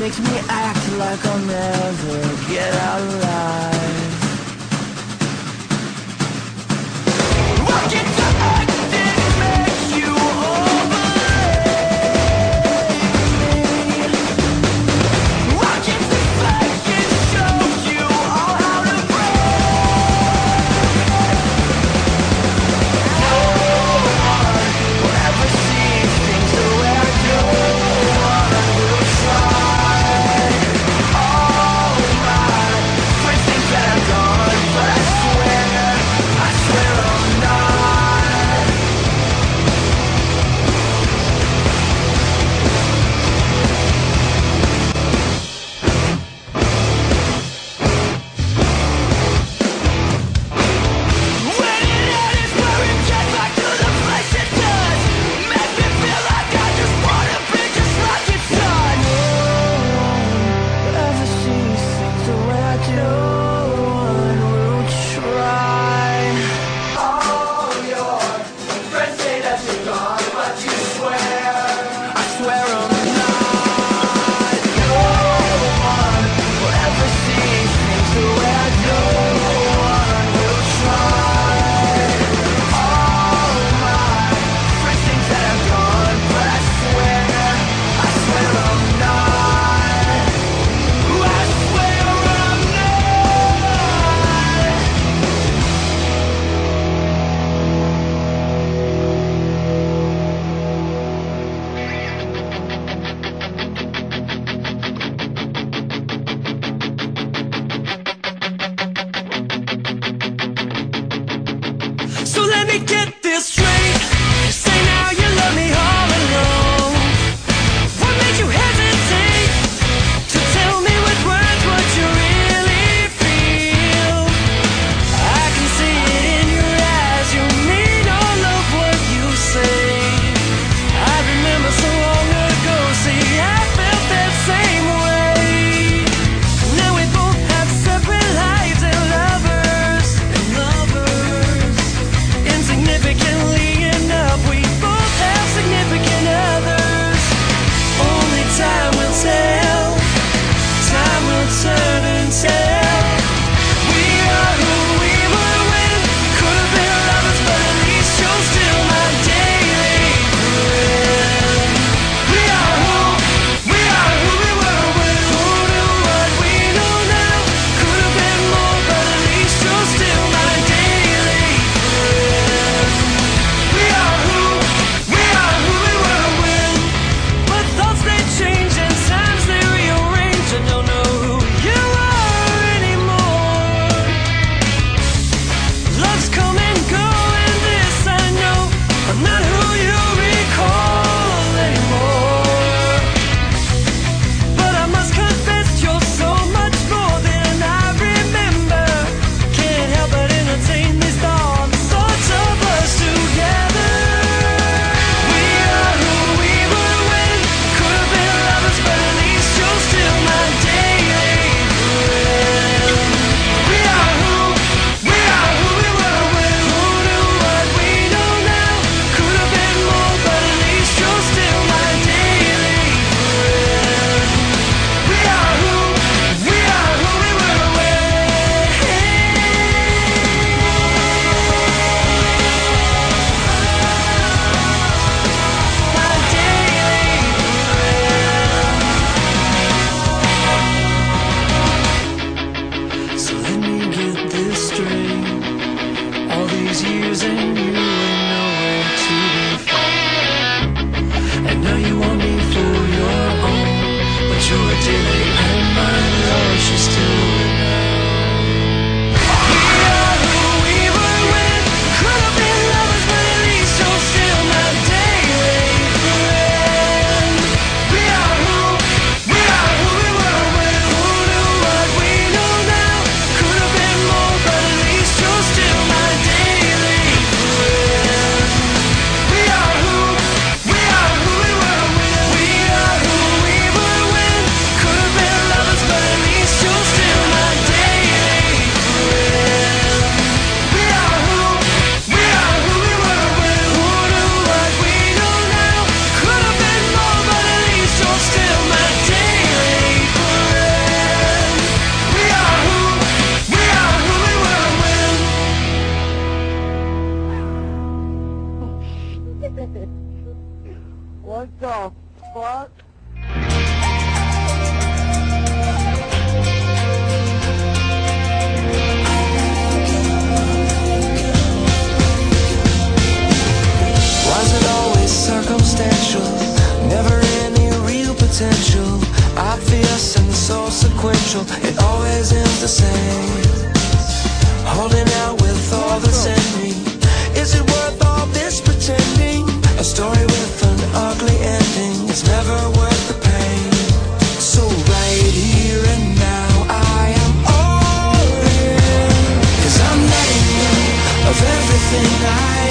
makes me act like I'll never get out alive. Working get this. what the fuck? Is it always circumstantial? Never any real potential. Obvious and so sequential. An ugly ending. It's never worth the pain. So right here and now I am all in. Cause I'm letting go of everything I